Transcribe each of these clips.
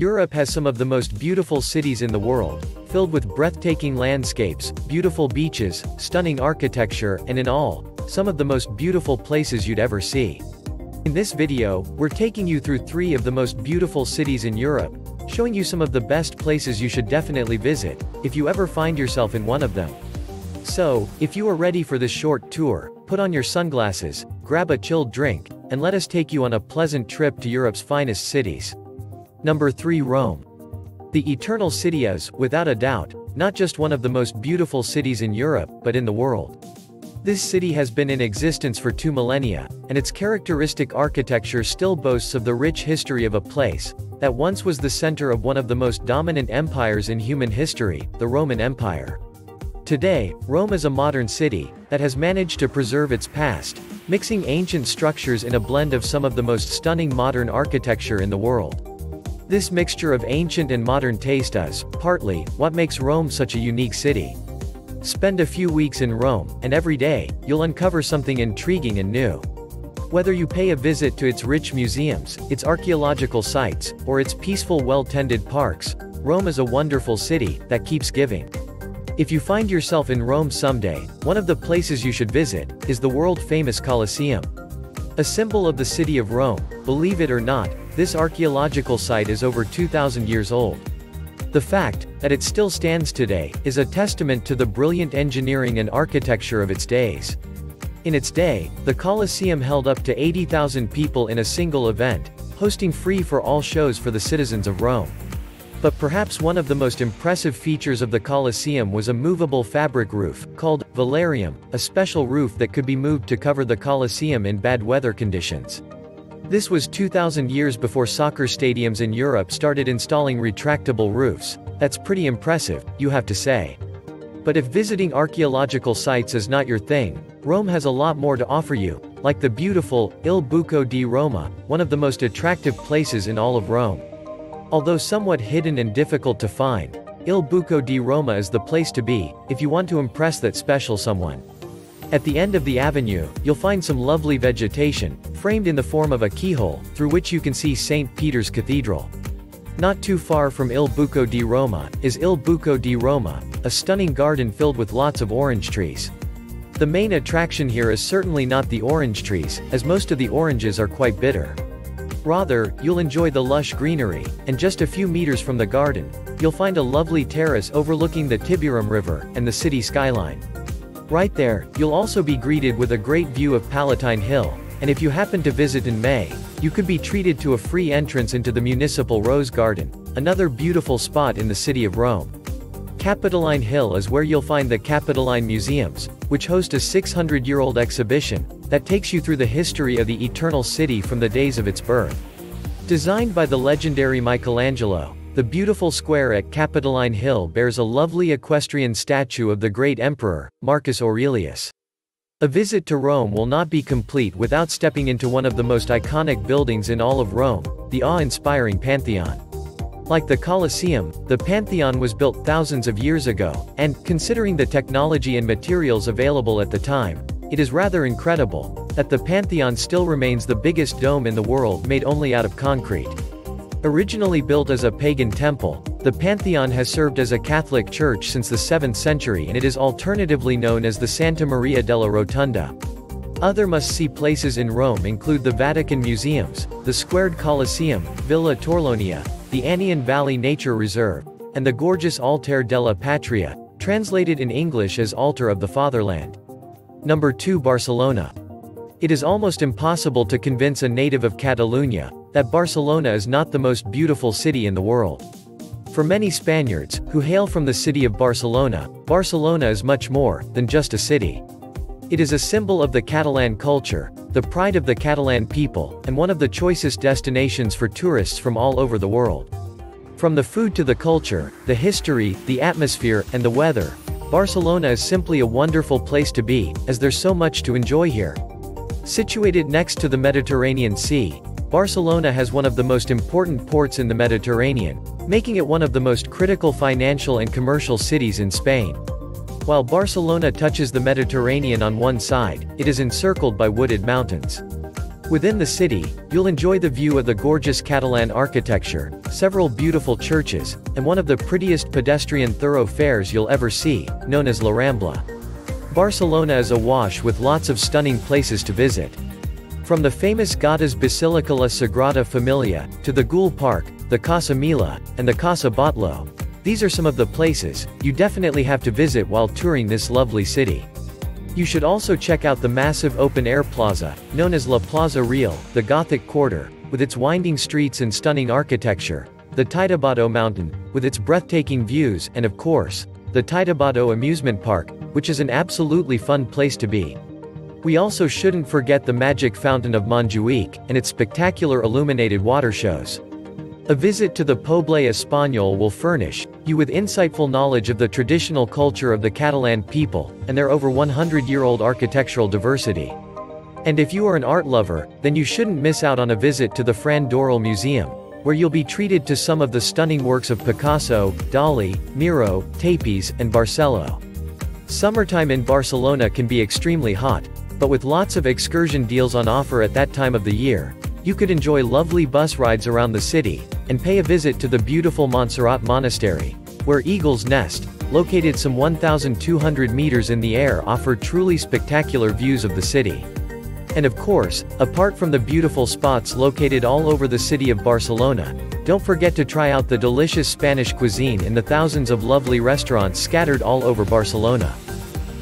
Europe has some of the most beautiful cities in the world, filled with breathtaking landscapes, beautiful beaches, stunning architecture, and in all, some of the most beautiful places you'd ever see. In this video, we're taking you through three of the most beautiful cities in Europe, showing you some of the best places you should definitely visit, if you ever find yourself in one of them. So, if you are ready for this short tour, put on your sunglasses, grab a chilled drink, and let us take you on a pleasant trip to Europe's finest cities. Number 3 Rome. The Eternal City is, without a doubt, not just one of the most beautiful cities in Europe, but in the world. This city has been in existence for two millennia, and its characteristic architecture still boasts of the rich history of a place that once was the center of one of the most dominant empires in human history, the Roman Empire. Today, Rome is a modern city that has managed to preserve its past, mixing ancient structures in a blend of some of the most stunning modern architecture in the world. This mixture of ancient and modern taste is, partly, what makes Rome such a unique city. Spend a few weeks in Rome, and every day, you'll uncover something intriguing and new. Whether you pay a visit to its rich museums, its archaeological sites, or its peaceful well-tended parks, Rome is a wonderful city that keeps giving. If you find yourself in Rome someday, one of the places you should visit is the world-famous Colosseum. A symbol of the city of Rome, believe it or not, this archaeological site is over 2,000 years old. The fact that it still stands today is a testament to the brilliant engineering and architecture of its days. In its day, the Colosseum held up to 80,000 people in a single event, hosting free for all shows for the citizens of Rome. But perhaps one of the most impressive features of the Colosseum was a movable fabric roof, called velarium, a special roof that could be moved to cover the Colosseum in bad weather conditions. This was 2,000 years before soccer stadiums in Europe started installing retractable roofs. That's pretty impressive, you have to say. But if visiting archaeological sites is not your thing, Rome has a lot more to offer you, like the beautiful, Il Buco di Roma, one of the most attractive places in all of Rome. Although somewhat hidden and difficult to find, Il Buco di Roma is the place to be, if you want to impress that special someone. At the end of the avenue, you'll find some lovely vegetation, framed in the form of a keyhole, through which you can see St. Peter's Cathedral. Not too far from Il Buco di Roma, is Il Buco di Roma, a stunning garden filled with lots of orange trees. The main attraction here is certainly not the orange trees, as most of the oranges are quite bitter. Rather, you'll enjoy the lush greenery, and just a few meters from the garden, you'll find a lovely terrace overlooking the Tiburon River, and the city skyline. Right there, you'll also be greeted with a great view of Palatine Hill, and if you happen to visit in May, you could be treated to a free entrance into the Municipal Rose Garden, another beautiful spot in the city of Rome. Capitoline Hill is where you'll find the Capitoline Museums, which host a 600-year-old exhibition that takes you through the history of the Eternal City from the days of its birth. Designed by the legendary Michelangelo, the beautiful square at Capitoline Hill bears a lovely equestrian statue of the great emperor, Marcus Aurelius. A visit to Rome will not be complete without stepping into one of the most iconic buildings in all of Rome, the awe-inspiring Pantheon. Like the Colosseum, the Pantheon was built thousands of years ago, and, considering the technology and materials available at the time, it is rather incredible that the Pantheon still remains the biggest dome in the world made only out of concrete. Originally built as a pagan temple, the Pantheon has served as a Catholic church since the 7th century and it is alternatively known as the Santa Maria della Rotunda. Other must-see places in Rome include the Vatican Museums, the Squared Colosseum, Villa Torlonia, the Aniene Valley Nature Reserve, and the gorgeous Altar della Patria, translated in English as Altar of the Fatherland. Number 2 Barcelona. It is almost impossible to convince a native of Catalonia, that Barcelona is not the most beautiful city in the world. For many Spaniards, who hail from the city of Barcelona, Barcelona is much more than just a city. It is a symbol of the Catalan culture, the pride of the Catalan people, and one of the choicest destinations for tourists from all over the world. From the food to the culture, the history, the atmosphere, and the weather, Barcelona is simply a wonderful place to be, as there's so much to enjoy here. Situated next to the Mediterranean Sea, Barcelona has one of the most important ports in the Mediterranean, making it one of the most critical financial and commercial cities in Spain. While Barcelona touches the Mediterranean on one side, it is encircled by wooded mountains. Within the city, you'll enjoy the view of the gorgeous Catalan architecture, several beautiful churches, and one of the prettiest pedestrian thoroughfares you'll ever see, known as La Rambla. Barcelona is awash with lots of stunning places to visit. From the famous Gaudí's Basilica La Sagrada Familia, to the Güell Park, the Casa Milà, and the Casa Batlló. These are some of the places, you definitely have to visit while touring this lovely city. You should also check out the massive open-air plaza, known as La Plaza Real, the Gothic Quarter, with its winding streets and stunning architecture, the Tibidabo Mountain, with its breathtaking views, and of course, the Tibidabo Amusement Park, which is an absolutely fun place to be. We also shouldn't forget the magic fountain of Montjuic, and its spectacular illuminated water shows. A visit to the Poble Espanyol will furnish you with insightful knowledge of the traditional culture of the Catalan people, and their over 100-year-old architectural diversity. And if you are an art lover, then you shouldn't miss out on a visit to the Fran Dorel Museum, where you'll be treated to some of the stunning works of Picasso, Dali, Miro, Tapies, and Barcelo. Summertime in Barcelona can be extremely hot, but with lots of excursion deals on offer at that time of the year, you could enjoy lovely bus rides around the city, and pay a visit to the beautiful Montserrat Monastery, where Eagle's Nest, located some 1,200 meters in the air offer truly spectacular views of the city. And of course, apart from the beautiful spots located all over the city of Barcelona, don't forget to try out the delicious Spanish cuisine in the thousands of lovely restaurants scattered all over Barcelona.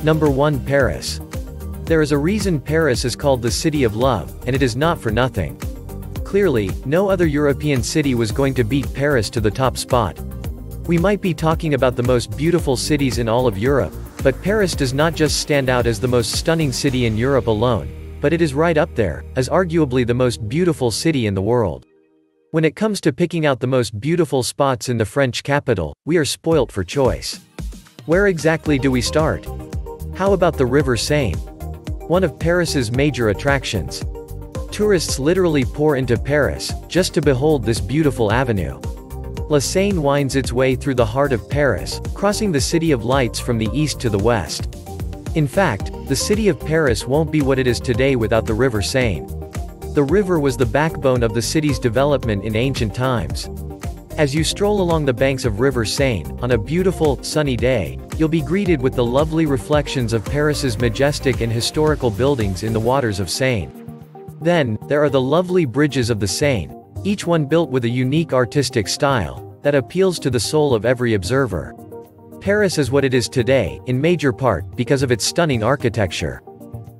Number 1 Paris. There is a reason Paris is called the City of Love, and it is not for nothing. Clearly, no other European city was going to beat Paris to the top spot. We might be talking about the most beautiful cities in all of Europe, but Paris does not just stand out as the most stunning city in Europe alone, but it is right up there, as arguably the most beautiful city in the world. When it comes to picking out the most beautiful spots in the French capital, we are spoilt for choice. Where exactly do we start? How about the River Seine? One of Paris's major attractions. Tourists literally pour into Paris, just to behold this beautiful avenue. La Seine winds its way through the heart of Paris, crossing the City of Lights from the east to the west. In fact, the city of Paris won't be what it is today without the River Seine. The river was the backbone of the city's development in ancient times. As you stroll along the banks of River Seine, on a beautiful, sunny day, you'll be greeted with the lovely reflections of Paris's majestic and historical buildings in the waters of Seine. Then, there are the lovely bridges of the Seine, each one built with a unique artistic style, that appeals to the soul of every observer. Paris is what it is today, in major part, because of its stunning architecture.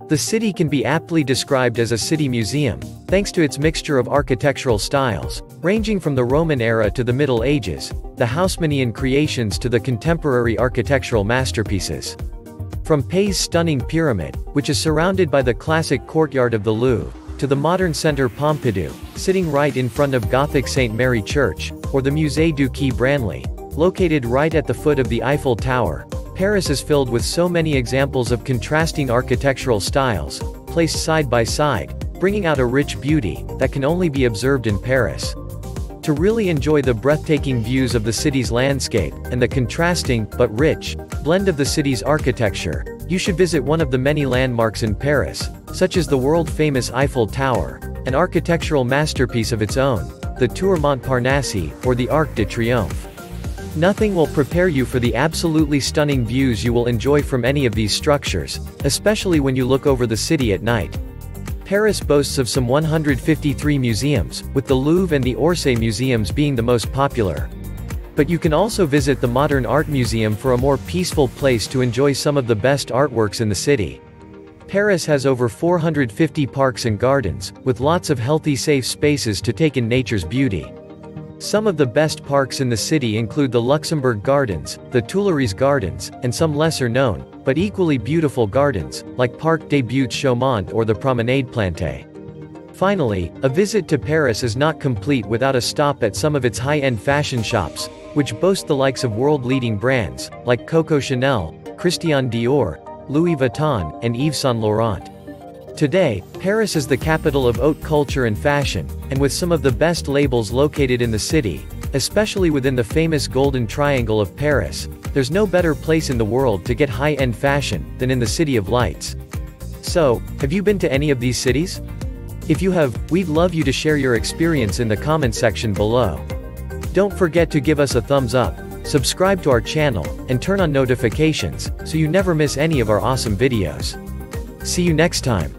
The city can be aptly described as a city museum, thanks to its mixture of architectural styles, ranging from the Roman era to the Middle Ages, the Haussmannian creations to the contemporary architectural masterpieces. From Pei's stunning pyramid, which is surrounded by the classic courtyard of the Louvre, to the modern Centre Pompidou, sitting right in front of Gothic St. Mary Church, or the Musée du Quai Branly, located right at the foot of the Eiffel Tower, Paris is filled with so many examples of contrasting architectural styles, placed side by side, bringing out a rich beauty, that can only be observed in Paris. To really enjoy the breathtaking views of the city's landscape, and the contrasting, but rich, blend of the city's architecture, you should visit one of the many landmarks in Paris, such as the world-famous Eiffel Tower, an architectural masterpiece of its own, the Tour Montparnasse, or the Arc de Triomphe. Nothing will prepare you for the absolutely stunning views you will enjoy from any of these structures, especially when you look over the city at night. Paris boasts of some 153 museums, with the Louvre and the Orsay museums being the most popular. But you can also visit the Modern Art Museum for a more peaceful place to enjoy some of the best artworks in the city. Paris has over 450 parks and gardens, with lots of healthy safe spaces to take in nature's beauty. Some of the best parks in the city include the Luxembourg Gardens, the Tuileries Gardens, and some lesser known, but equally beautiful gardens, like Parc des Buttes Chaumont or the Promenade Plantée. Finally, a visit to Paris is not complete without a stop at some of its high-end fashion shops, which boast the likes of world-leading brands, like Coco Chanel, Christian Dior, Louis Vuitton, and Yves Saint Laurent. Today, Paris is the capital of haute couture and fashion, and with some of the best labels located in the city, especially within the famous Golden Triangle of Paris, there's no better place in the world to get high-end fashion, than in the City of Lights. So, have you been to any of these cities? If you have, we'd love you to share your experience in the comment section below. Don't forget to give us a thumbs up, subscribe to our channel, and turn on notifications, so you never miss any of our awesome videos. See you next time.